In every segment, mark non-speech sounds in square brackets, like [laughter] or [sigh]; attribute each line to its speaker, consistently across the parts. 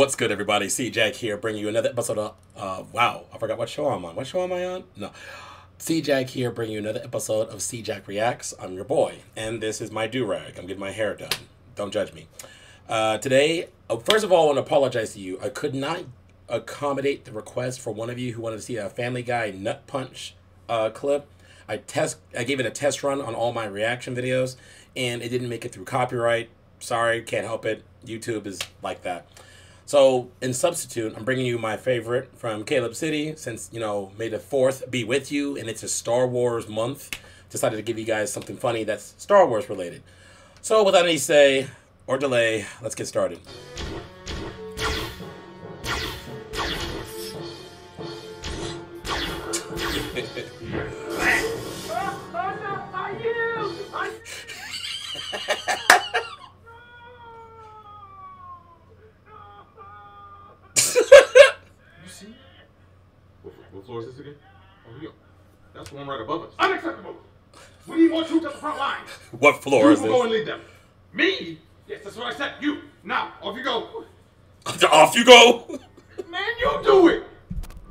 Speaker 1: What's good, everybody? Cjack here, bringing you another episode of. Uh, wow, I forgot what show I'm on. What show am I on? No. Cjack here, bringing you another episode of Cjack Reacts. I'm your boy, and this is my do rag. I'm getting my hair done. Don't judge me. Uh, today, uh, first of all, I want to apologize to you. I could not accommodate the request for one of you who wanted to see a Family Guy nut punch uh, clip. I test. I gave it a test run on all my reaction videos, and it didn't make it through copyright. Sorry, can't help it. YouTube is like that. So, in substitute, I'm bringing you my favorite from Caleb City. Since, you know, May the 4th be with you, and it's a Star Wars month. Decided to give you guys something funny that's Star Wars related. So, without any say or delay, let's get started. [laughs] [laughs]
Speaker 2: You see? What, what floor is this again? Oh, yeah. That's the one right above us. Unacceptable! We need more troops at the front line. [laughs]
Speaker 1: What floor
Speaker 2: You
Speaker 1: is
Speaker 2: will go and
Speaker 1: this?
Speaker 2: lead them. Me? Yes, that's what I said. You. Now, off you go. [laughs]
Speaker 1: Off you go! [laughs]
Speaker 2: Man, you do it.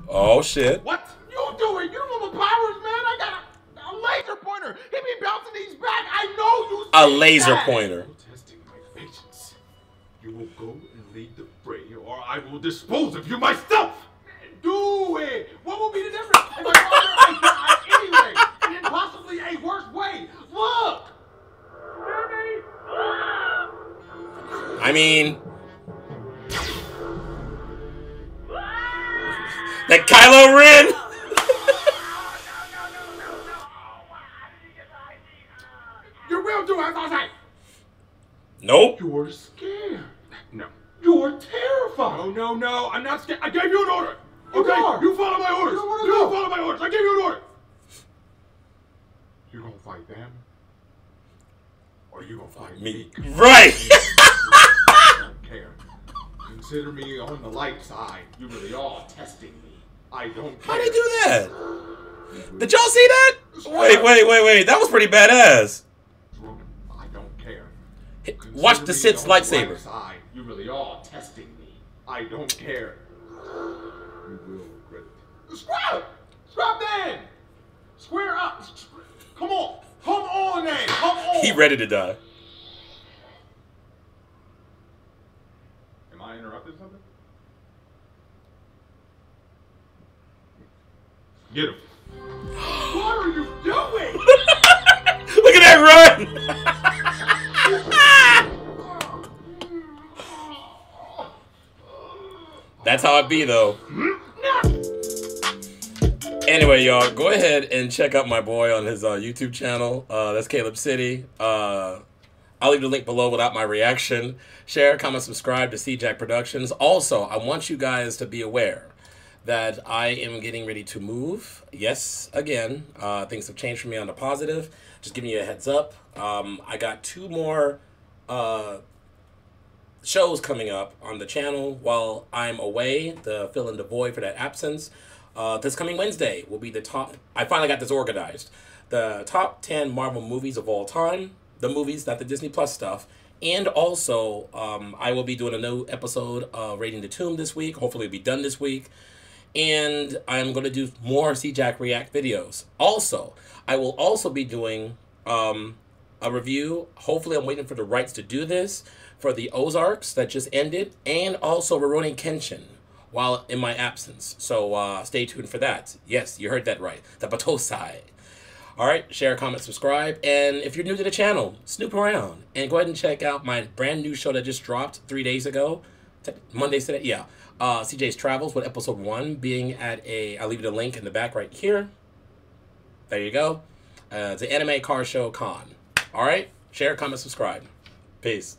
Speaker 1: Oh, shit.
Speaker 2: What? You do it. You know my powers, man. I got a, a laser pointer. He be bouncing these back. I know you.
Speaker 1: A laser
Speaker 2: that.
Speaker 1: pointer.
Speaker 2: Testing my patience. You will go and lead the fray, or I will dispose of you myself. Do it. What will be the difference if I father I die anyway, and in possibly a worse way? Look.
Speaker 1: I mean, that Kylo Ren.
Speaker 2: You will do as I say.
Speaker 1: Nope.
Speaker 2: You're scared. No. You're terrified. No, no, no. I'm not scared. I gave you an order. Okay?
Speaker 3: are.
Speaker 2: You follow my orders.
Speaker 3: You don't wanna
Speaker 2: You follow my orders. I gave you an order. You gonna fight them? Or you gonna fight
Speaker 1: Me.
Speaker 2: me?
Speaker 1: Right. [laughs]
Speaker 2: I don't care. Consider me on the light side. You really are testing me. I don't care.
Speaker 1: How'd he do that? Did y'all see that? Wait, wait, wait, wait. That was pretty badass.
Speaker 2: I don't care.
Speaker 1: Watch the
Speaker 2: Consider
Speaker 1: Sith's
Speaker 2: me
Speaker 1: lightsaber.
Speaker 2: light side. You really are testing me. I don't care. You will regret it. Scrap! Scrap then! Square up! Come on! Come on then! Come on!
Speaker 1: He ready to die.
Speaker 2: Am I interrupting something? Get him. what are you doing? [laughs]
Speaker 1: Look at that run. [laughs] That's how it be, though. Anyway, y'all, go ahead and check out my boy on his uh, YouTube channel. Uh, that's Caleb City. Uh, I'll leave the link below without my reaction. Share, comment, subscribe to Cjack Productions. Also, I want you guys to be aware that I am getting ready to move. Yes, again, uh, things have changed for me on the positive. Just giving you a heads up. Um, I got two more uh, shows coming up on the channel while I'm away to fill in the void for that absence. Uh, this coming Wednesday will be the top. I finally got this organized. The top 10 Marvel movies of all time, the movies, not the Disney Plus stuff. And also, um, I will be doing a new episode of Raiding the Tomb this week. Hopefully, it'll be done this week. And I'm going to do more Cjack React videos. Also, I will also be doing um, a review. Hopefully, I'm waiting for the rights to do this for the Ozarks that just ended, and also Rurouni Kenshin while in my absence. So uh, stay tuned for that. Yes, you heard that right. The Battosai. All right, share, comment, subscribe, and if you're new to the channel, snoop around and go ahead and check out my brand new show that just dropped three days ago, Monday today. Yeah, uh, CJ's Travels with episode one being at a. I'll leave the link in the back right here. There you go. Uh, it's an anime car show con. All right, share, comment, subscribe. Peace.